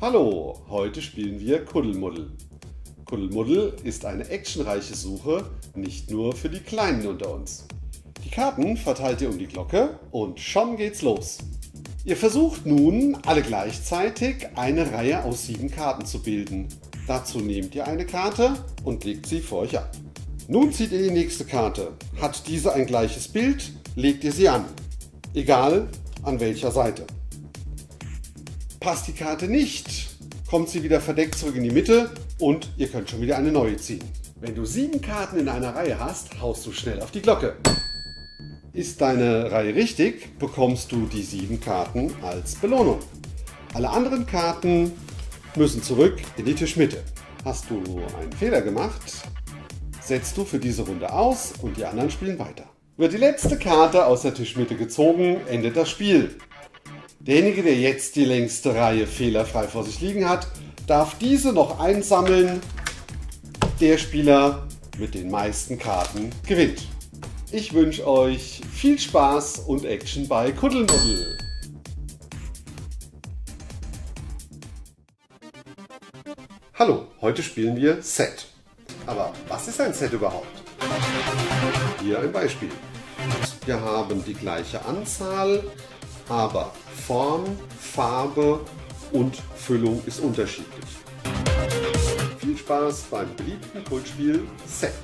Hallo, heute spielen wir Kuddelmuddel. Kuddelmuddel ist eine actionreiche Suche, nicht nur für die Kleinen unter uns. Die Karten verteilt ihr um die Glocke und schon geht's los. Ihr versucht nun, alle gleichzeitig eine Reihe aus sieben Karten zu bilden. Dazu nehmt ihr eine Karte und legt sie vor euch ab. Nun zieht ihr die nächste Karte. Hat diese ein gleiches Bild, legt ihr sie an. Egal an welcher Seite. Passt die Karte nicht, kommt sie wieder verdeckt zurück in die Mitte und ihr könnt schon wieder eine neue ziehen. Wenn du sieben Karten in einer Reihe hast, haust du schnell auf die Glocke. Ist deine Reihe richtig, bekommst du die sieben Karten als Belohnung. Alle anderen Karten müssen zurück in die Tischmitte. Hast du einen Fehler gemacht, setzt du für diese Runde aus und die anderen spielen weiter. Wird die letzte Karte aus der Tischmitte gezogen, endet das Spiel. Derjenige, der jetzt die längste Reihe fehlerfrei vor sich liegen hat, darf diese noch einsammeln. Der Spieler mit den meisten Karten gewinnt. Ich wünsche euch viel Spaß und Action bei Kuddelmuddel. Hallo, heute spielen wir Set. Aber was ist ein Set überhaupt? Hier ein Beispiel. Wir haben die gleiche Anzahl aber Form, Farbe und Füllung ist unterschiedlich. Viel Spaß beim beliebten Kultspiel Set.